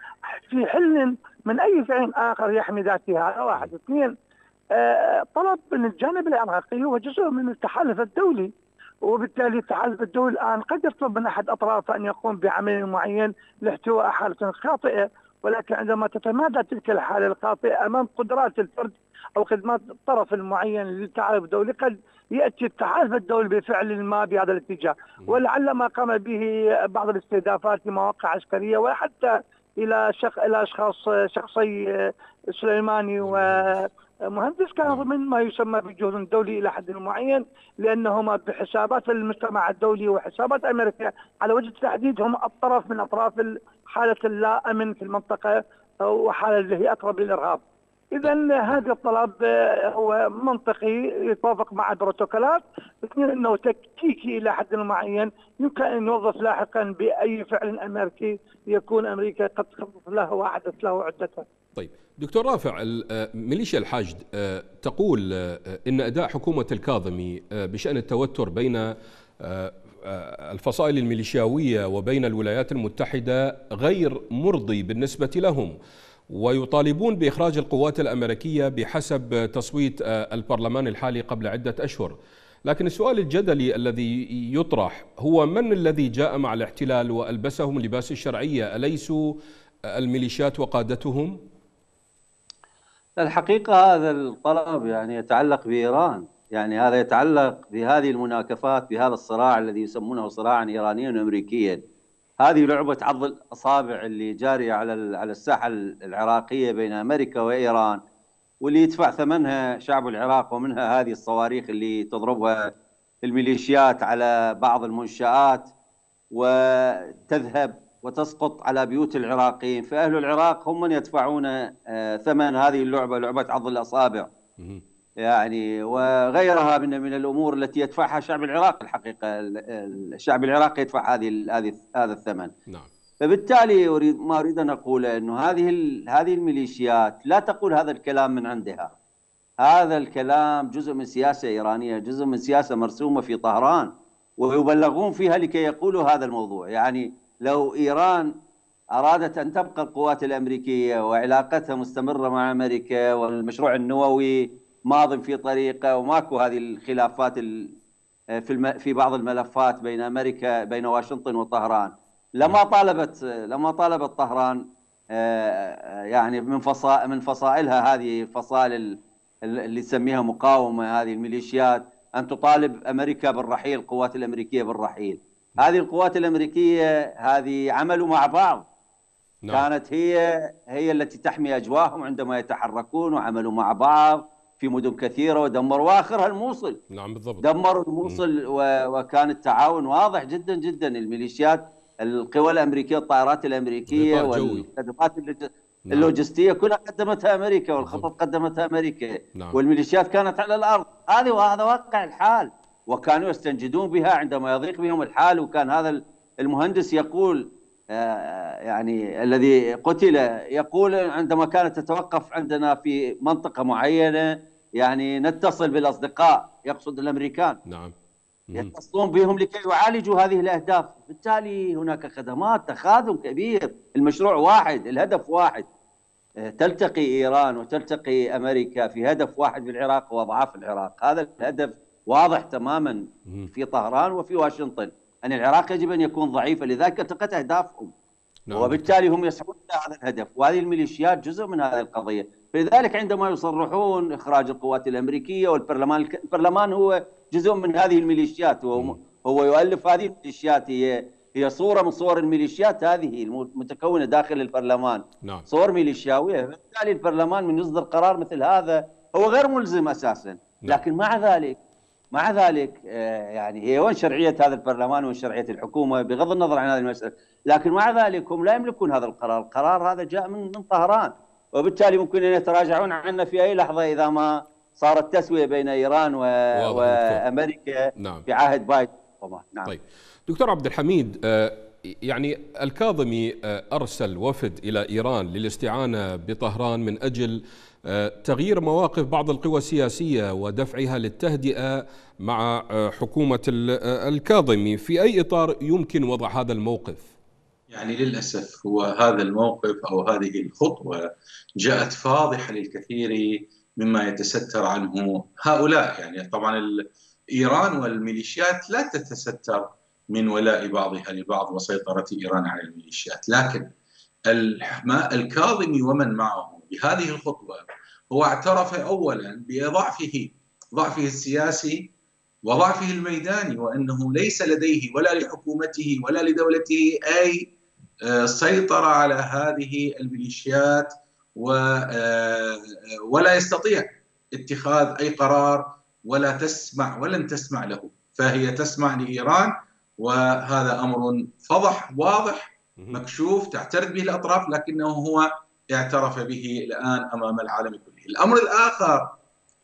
في حل من أي فعل آخر يحمي ذاتها. واحد اثنين. آه، طلب من الجانب العراقي هو جزء من التحالف الدولي وبالتالي التحالف الدولي الآن قد يطلب من أحد أطرافه أن يقوم بعمل معين لاحتواء حالة خاطئة. ولكن عندما تتمادى تلك الحالة الخاطئة أمام قدرات الفرد أو خدمات الطرف المعين للتحالف الدولي قد يأتي التحالف الدولي بفعل ما بهذا الاتجاه. ولعل ما قام به بعض الاستهدافات لمواقع عسكرية وحتى إلى شخ... إلى أشخاص شخصي سليماني و مهندس كان ضمن ما يسمى بجهد دولي إلى حد معين لأنهما بحسابات المجتمع الدولي وحسابات أمريكا على وجه التحديد هم الطرف من أطراف حاله اللا آمن في المنطقة وحالة اللي هي اقرب للارهاب. إذا هذا الطلب هو منطقي يتوافق مع البروتوكولات، اثنين إنه تكتيكي إلى حد معين يمكن أن يوظف لاحقا بأي فعل أمريكي يكون أمريكا قد خطط له واحدث له عدته. طيب دكتور رافع آه، ميليشيا الحشد آه، تقول آه، إن أداء حكومة الكاظمي بشأن التوتر بين الفصائل الميليشياوية وبين الولايات المتحدة غير مرضي بالنسبة لهم ويطالبون بإخراج القوات الأمريكية بحسب تصويت البرلمان الحالي قبل عدة أشهر. لكن السؤال الجدلي الذي يطرح هو من الذي جاء مع الاحتلال وألبسهم لباس الشرعيه؟ اليسوا الميليشيات وقادتهم؟ الحقيقة هذا الطلب يعني يتعلق بإيران يعني هذا يتعلق بهذه المناكفات بهذا الصراع الذي يسمونه صراعا إيرانيا وأمريكيا هذه لعبة عض الأصابع اللي جارية على على الساحة العراقية بين أمريكا وإيران واللي يدفع ثمنها شعب العراق ومنها هذه الصواريخ اللي تضربها الميليشيات على بعض المنشآت وتذهب وتسقط على بيوت العراقيين. فأهل العراق هم من يدفعون آه، ثمن هذه اللعبة لعبة عض الأصابع. يعني وغيرها من من الأمور التي يدفعها شعب العراق الحقيقة الشعب العراقي يدفع هذه هذه هذا الثمن. نعم. فبالتالي أريد ما أريد أن اقوله إنه هذه هذه الميليشيات لا تقول هذا الكلام من عندها. هذا الكلام جزء من سياسة إيرانية جزء من سياسة مرسومة في طهران ويبلغون فيها لكي يقولوا هذا الموضوع. يعني لو إيران أرادت أن تبقى القوات الأمريكية وعلاقتها مستمرة مع أمريكا والمشروع النووي ماض في طريقه وماكو هذه الخلافات في في بعض الملفات بين أمريكا بين واشنطن وطهران. لما طالبت لما طالبت طهران آه، يعني من فصائل من فصائلها هذه فصائل اللي تسميها مقاومة هذه الميليشيات أن تطالب أمريكا بالرحيل القوات الأمريكية بالرحيل. هذه القوات الأمريكية هذه عملوا مع بعض. نعم. كانت هي هي التي تحمي اجواهم عندما يتحركون وعملوا مع بعض. في مدن كثيرة ودمروا واخرها الموصل نعم بالضبط. دمروا الموصل وكان التعاون واضح جدا جدا. الميليشيات القوى الأمريكية الطائرات الأمريكية والخدمات نعم. اللوجستية كلها قدمتها أمريكا والخطط قدمتها أمريكا. نعم. والميليشيات كانت على الأرض. هذه وهذا واقع الحال. وكانوا يستنجدون بها عندما يضيق بهم الحال. وكان هذا المهندس يقول آه، يعني الذي قتل يقول عندما كانت تتوقف عندنا في منطقة معينة يعني نتصل بالأصدقاء يقصد الأمريكان. نعم. يتصلون بهم لكي يعالجوا هذه الأهداف. بالتالي هناك خدمات تخاذل كبير. المشروع واحد الهدف واحد. آه، تلتقي إيران وتلتقي أمريكا في هدف واحد بالعراق وأضعاف العراق. هذا الهدف واضح تماما في طهران وفي واشنطن. أن العراق يجب أن يكون ضعيفا لذلك التقت أهدافهم. نعم. وبالتالي هم يسعون إلى هذا الهدف. وهذه الميليشيات جزء من هذه القضية. فلذلك عندما يصرحون إخراج القوات الأمريكية والبرلمان البرلمان هو جزء من هذه الميليشيات هو, هو يؤلف هذه الميليشيات هي هي صورة من صور الميليشيات هذه المتكونه داخل البرلمان. نعم. صور ميليشياوية. بالتالي البرلمان من يصدر قرار مثل هذا هو غير ملزم أساسا. نعم. لكن مع ذلك مع ذلك آه، يعني هي وين شرعية هذا البرلمان وين شرعية الحكومة؟ بغض النظر عن هذه المسألة. لكن مع ذلك هم لا يملكون هذا القرار. القرار هذا جاء من من طهران. وبالتالي ممكن أن يتراجعون عنه في أي لحظة إذا ما صارت تسوية بين إيران و... وأمريكا نعم. في عهد بايدن نعم. طيب. دكتور عبد الحميد آه، يعني الكاظمي آه، أرسل وفد إلى إيران للاستعانة بطهران من أجل آه، تغيير مواقف بعض القوى السياسية ودفعها للتهدئة مع حكومة الكاظمي. في أي إطار يمكن وضع هذا الموقف؟ يعني للأسف هو هذا الموقف أو هذه الخطوة جاءت فاضحة للكثير مما يتستر عنه هؤلاء. يعني طبعا ايران والميليشيات لا تتستر من ولاء بعضها لبعض وسيطرة إيران على الميليشيات، لكن الكاظمي ومن معه بهذه الخطوة هو اعترف اولا بضعفه ضعفه السياسي وضعفه الميداني وأنه ليس لديه ولا لحكومته ولا لدولته أي سيطره على هذه الميليشيات ولا يستطيع اتخاذ أي قرار ولا تسمع ولن تسمع له فهي تسمع لإيران وهذا أمر فضح واضح مكشوف تعترف به الأطراف لكنه هو اعترف به الآن أمام العالم كله. الأمر الآخر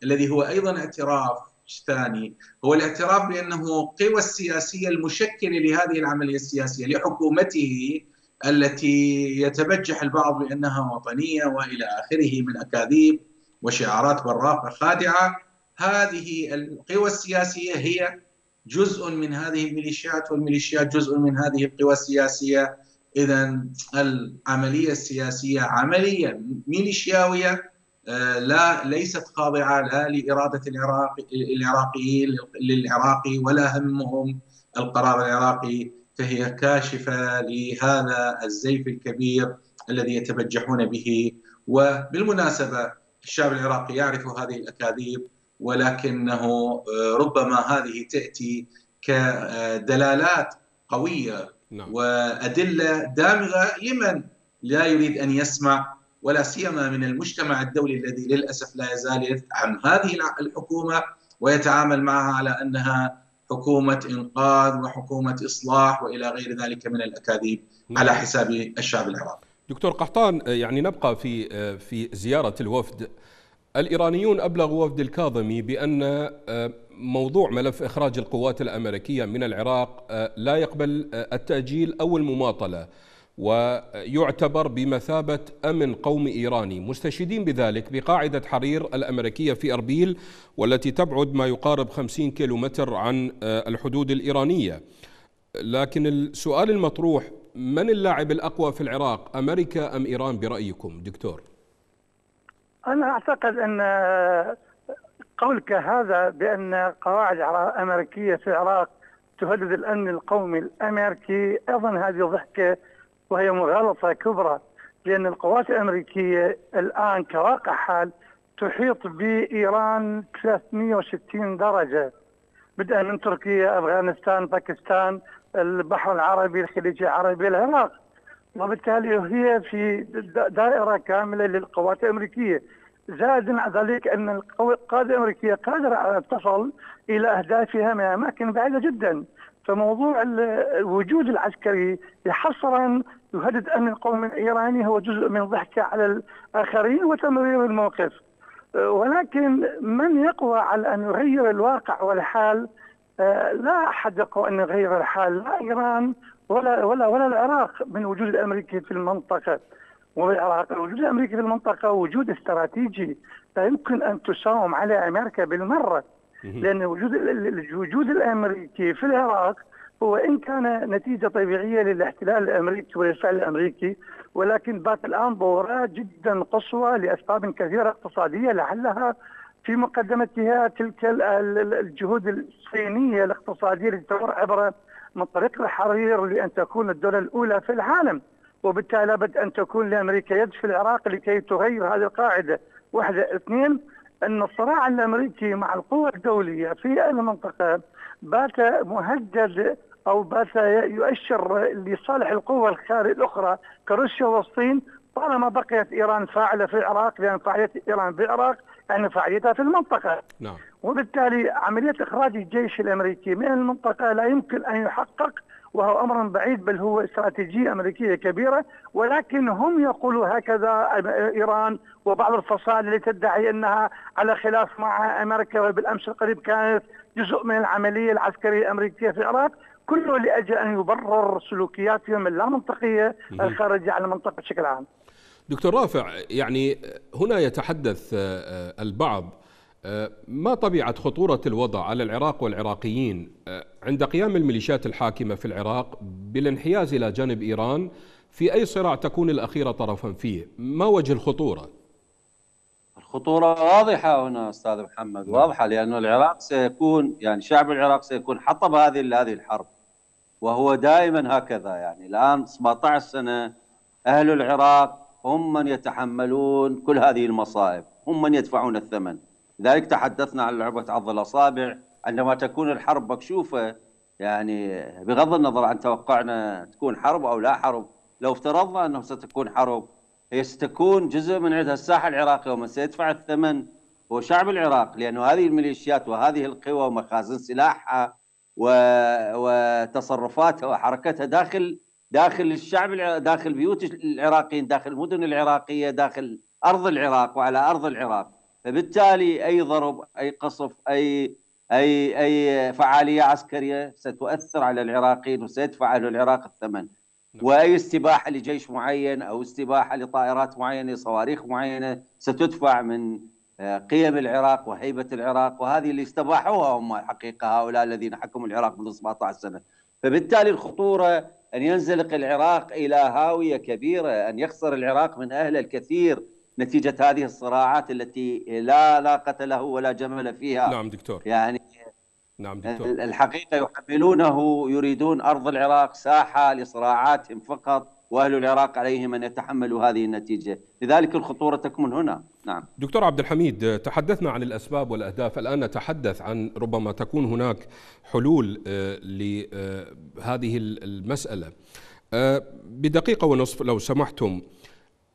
الذي هو أيضا اعتراف ثاني هو الاعتراف بأنه قوى السياسية المشكلة لهذه العملية السياسية لحكومته التي يتبجح البعض بأنها وطنية وإلى آخره من أكاذيب وشعارات براقه خادعة. هذه القوى السياسية هي جزء من هذه الميليشيات والميليشيات جزء من هذه القوى السياسية. اذا العملية السياسية عمليه ميليشياوية آه، لا ليست خاضعة لا لإرادة العراق العراقيين للعراقي ولا همهم القرار العراقي. فهي كاشفة لهذا الزيف الكبير الذي يتبجحون به وبالمناسبة الشعب العراقي يعرف هذه الأكاذيب ولكنه آه، ربما هذه تأتي كدلالات قوية نعم. وأدلة دامغة لمن لا يريد أن يسمع ولا سيما من المجتمع الدولي الذي للأسف لا يزال يدعم هذه الحكومة ويتعامل معها على أنها حكومة إنقاذ وحكومة إصلاح وإلى غير ذلك من الأكاذيب نعم. على حساب الشعب العراقي. دكتور قحطان يعني نبقى في في زيارة الوفد الإيرانيون أبلغوا وفد الكاظمي بأن آه، موضوع ملف إخراج القوات الأمريكية من العراق آه، لا يقبل آه، التأجيل أو المماطلة ويعتبر بمثابة أمن قومي إيراني. مستشهدين بذلك بقاعدة حرير الأمريكية في أربيل والتي تبعد ما يقارب 50 كيلومتر عن الحدود الإيرانية. لكن السؤال المطروح من اللاعب الأقوى في العراق أمريكا أم إيران برأيكم؟ دكتور؟ أنا أعتقد أن قولك هذا بأن قواعد أمريكية في العراق تهدد الأمن القومي الأمريكي. أيضا هذه ضحكة وهي مغالطة كبرى لأن القوات الأمريكية الآن كواقع حال تحيط بإيران 360 درجة. بدءا من تركيا أفغانستان باكستان البحر العربي الخليج العربي العراق. وبالتالي هي في دائرة كاملة للقوات الأمريكية. زاد مع ذلك أن القادة الأمريكية قادرة على تصل إلى أهدافها من أماكن بعيدة جدا. فموضوع الوجود العسكري حصرا يهدد أمن القومي الايراني هو جزء من ضحكه على الآخرين وتمرير الموقف. ولكن من يقوى على أن يغير الواقع والحال؟ آه، لا أحد يقوى أن يغير الحال لا إيران ولا ولا ولا العراق من وجود الأمريكي في المنطقة. والعراق الوجود الأمريكي في المنطقة وجود استراتيجي لا يمكن أن تساوم على أمريكا بالمرة. لأن وجود الوجود الأمريكي في العراق هو ان كان نتيجة طبيعية للاحتلال الأمريكي والفعل الأمريكي ولكن بات الآن ظهورات جدا قصوى لأسباب كثيرة اقتصادية لعلها في مقدمتها تلك الجهود الصينية الاقتصادية التي تمر عبر من طريق الحرير لأن تكون الدولة الأولى في العالم وبالتالي لابد أن تكون لأمريكا يد في العراق لكي تغير هذه القاعدة. واحدة اثنين أن الصراع الأمريكي مع القوى الدولية في المنطقة بات مهدد أو بات يؤشر لصالح القوى الأخرى كروسيا والصين طالما بقيت إيران فاعلة في العراق لأن فاعلية إيران في العراق يعني فاعليتها في المنطقة. نعم. وبالتالي عملية إخراج الجيش الأمريكي من المنطقة لا يمكن أن يحقق وهو أمر بعيد بل هو استراتيجية أمريكية كبيرة ولكن هم يقولوا هكذا إيران وبعض الفصائل التي تدعي أنها على خلاف مع أمريكا وبالأمس القريب كانت جزء من العملية العسكرية الأمريكية في العراق كله لأجل أن يبرر سلوكياتهم اللامنطقيه الخارجيه على المنطقة بشكل عام. دكتور رافع يعني هنا يتحدث البعض ما طبيعة خطورة الوضع على العراق والعراقيين؟ عند قيام الميليشيات الحاكمة في العراق بالانحياز إلى جانب إيران في أي صراع تكون الأخيرة طرفا فيه؟ ما وجه الخطورة؟ الخطورة واضحة هنا أستاذ محمد واضحة لأن العراق سيكون يعني شعب العراق سيكون حطب هذه هذه الحرب. وهو دائما هكذا يعني. الآن 17 سنة أهل العراق هم من يتحملون كل هذه المصائب هم من يدفعون الثمن. لذلك تحدثنا عن لعبة عض الأصابع عندما تكون الحرب مكشوفة يعني بغض النظر عن توقعنا تكون حرب أو لا حرب لو افترضنا أنه ستكون حرب هي ستكون جزء من عندها الساحة العراقية ومن سيدفع الثمن هو شعب العراق لأنه هذه الميليشيات وهذه القوى ومخازن سلاحها وتصرفاتها وحركتها داخل داخل الشعب داخل بيوت العراقيين داخل المدن العراقية داخل أرض العراق وعلى أرض العراق. فبالتالي أي ضرب أي قصف أي أي أي فعالية عسكرية ستؤثر على العراقيين وسيدفع أهل العراق الثمن. وأي استباحه لجيش معين أو استباحه لطائرات معينة صواريخ معينة ستدفع من قيم العراق وهيبة العراق وهذه اللي استباحوها هم حقيقة هؤلاء الذين حكموا العراق منذ 17 سنة. فبالتالي الخطورة أن ينزلق العراق إلى هاوية كبيرة أن يخسر العراق من اهله الكثير نتيجة هذه الصراعات التي لا لاقة له ولا جمل فيها. نعم دكتور. يعني نعم دكتور. الحقيقة يحملونه يريدون أرض العراق ساحة لصراعاتهم فقط وأهل العراق عليهم أن يتحملوا هذه النتيجة. لذلك الخطورة تكمن هنا. نعم. دكتور عبد الحميد تحدثنا عن الأسباب والأهداف. الآن نتحدث عن ربما تكون هناك حلول لهذه المسألة. بدقيقة ونصف لو سمحتم.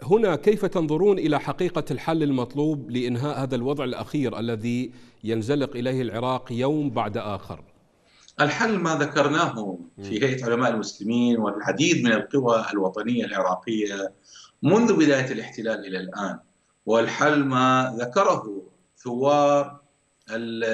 هنا كيف تنظرون إلى حقيقة الحل المطلوب لإنهاء هذا الوضع الأخير الذي ينزلق إليه العراق يوم بعد آخر؟ الحل ما ذكرناه في هيئة علماء المسلمين والعديد من القوى الوطنية العراقية منذ بداية الاحتلال إلى الآن. والحل ما ذكره ثوار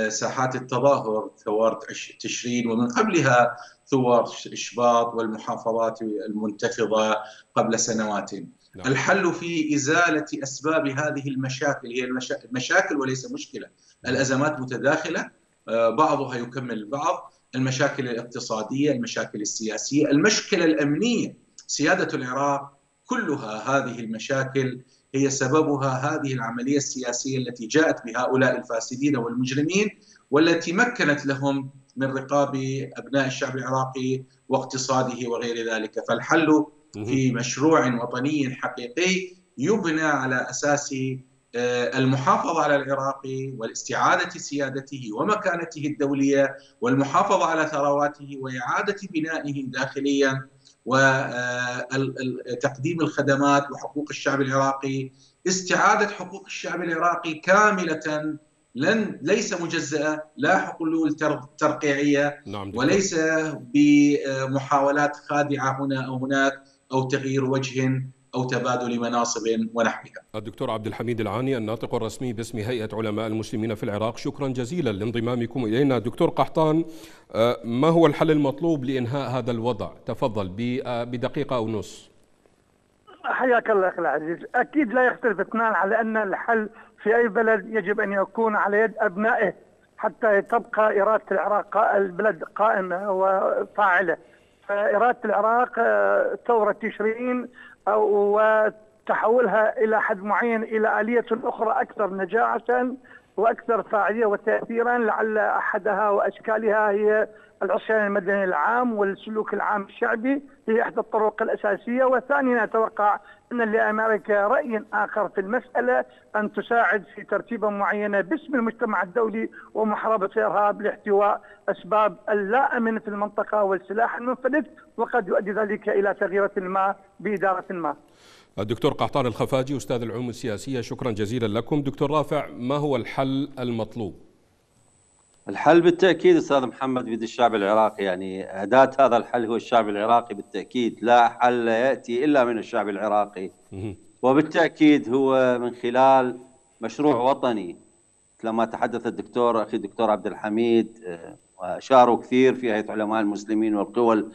ساحات التظاهر ثوار تشرين ومن قبلها ثوار اشباط والمحافظات المنتفضة قبل سنوات. نعم. الحل في إزالة أسباب هذه المشاكل هي المشاكل وليس مشكلة. الأزمات متداخلة بعضها يكمل بعض المشاكل الاقتصادية المشاكل السياسية المشكلة الأمنية سيادة العراق كلها هذه المشاكل هي سببها هذه العملية السياسية التي جاءت بهؤلاء الفاسدين والمجرمين والتي مكنت لهم من رقاب أبناء الشعب العراقي واقتصاده وغير ذلك. فالحل في مشروع وطني حقيقي يبنى على أساس المحافظة على العراق والاستعادة سيادته ومكانته الدولية والمحافظة على ثرواته وإعادة بنائه داخليا وتقديم الخدمات وحقوق الشعب العراقي. استعادة حقوق الشعب العراقي كاملة لن ليس مجزأة لا حلول ترقيعية نعم وليس بمحاولات خادعة هنا أو هناك أو تغيير وجه أو تبادل مناصب ونحوها. الدكتور عبد الحميد العاني الناطق الرسمي باسم هيئة علماء المسلمين في العراق شكرا جزيلا لانضمامكم إلينا دكتور قحطان ما هو الحل المطلوب لإنهاء هذا الوضع؟ تفضل بدقيقة أو نص. حياك الله أخي العزيز، أكيد لا يختلف اثنان على أن الحل في أي بلد يجب أن يكون على يد أبنائه حتى تبقى إرادة العراق البلد قائمة وفاعلة. إرادة العراق ثورة تشرين وتحولها إلى حد معين إلى آلية أخرى أكثر نجاعة وأكثر فاعلية وتأثيرا لعل أحدها وأشكالها هي العصيان المدني العام والسلوك العام الشعبي هي إحدى الطرق الأساسية وثانيا أتوقع ان لأمريكا رأي آخر في المسألة أن تساعد في ترتيبه معينة باسم المجتمع الدولي ومحاربة الإرهاب لاحتواء أسباب اللا أمن في المنطقة والسلاح المنفلت وقد يؤدي ذلك إلى تغيير ما بإدارة ما. الدكتور قحطان الخفاجي أستاذ العلوم السياسية شكرا جزيلا لكم دكتور رافع ما هو الحل المطلوب؟ الحل بالتأكيد أستاذ محمد بيد الشعب العراقي يعني أداة هذا الحل هو الشعب العراقي بالتأكيد لا حل يأتي إلا من الشعب العراقي. وبالتأكيد هو من خلال مشروع وطني. لما تحدث الدكتور أخي الدكتور عبد الحميد آه، وأشاروا كثير في هيئة علماء المسلمين والقوى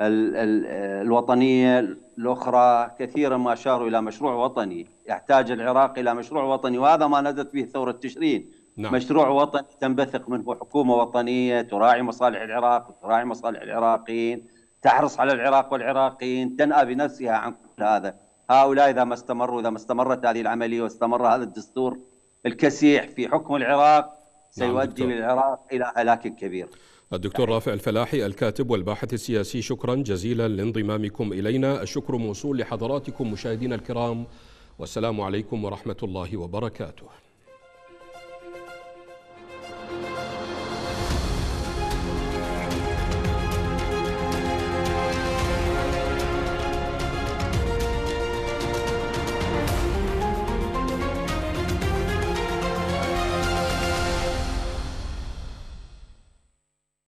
الوطنية الأخرى كثيرا ما أشاروا إلى مشروع وطني. يحتاج العراق إلى مشروع وطني وهذا ما نادت به ثورة تشرين. نعم. مشروع وطني تنبثق منه حكومة وطنية تراعي مصالح العراق وتراعي مصالح العراقيين تحرص على العراق والعراقيين تنأى بنفسها عن كل هذا. هؤلاء إذا ما استمروا إذا ما استمرت هذه العملية واستمر هذا الدستور الكسيح في حكم العراق نعم، سيؤدي نعم العراق إلى هلاك كبير. الدكتور رافع الفلاحي الكاتب والباحث السياسي شكرا جزيلا لانضمامكم إلينا. الشكر موصول لحضراتكم مشاهدينا الكرام والسلام عليكم ورحمة الله وبركاته.